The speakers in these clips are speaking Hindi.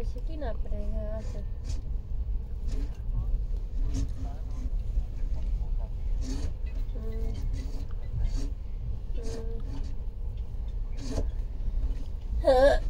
कैपेसिटी ना पड़ेगा यहाँ से हम्म,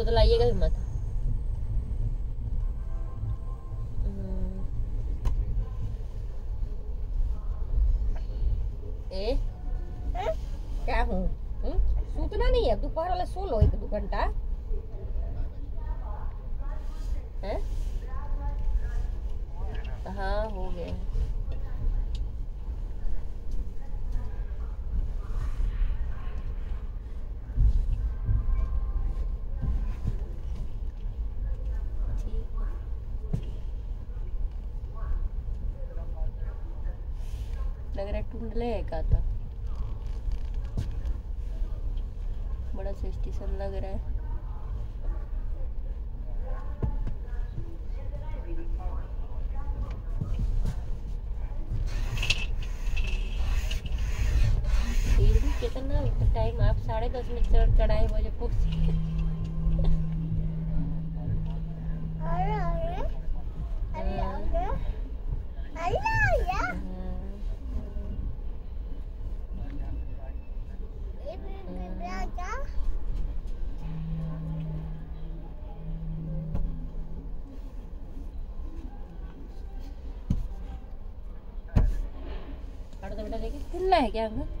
उसको तो लाइएगा भी मत। हम्म। ए? क्या हूँ? हम्म? सूतना नहीं है, दोपहर वाला सो लो एक दो घंटा। हाँ हो गया। लग रहा है टूंडले है का था बड़ा सा स्टेशन लग रहा है। कितना टाइम आप साढ़े दस मिनट चढ़ चढ़ाए बजे पहुँच। 되게 꿀라 얘기하면? 응?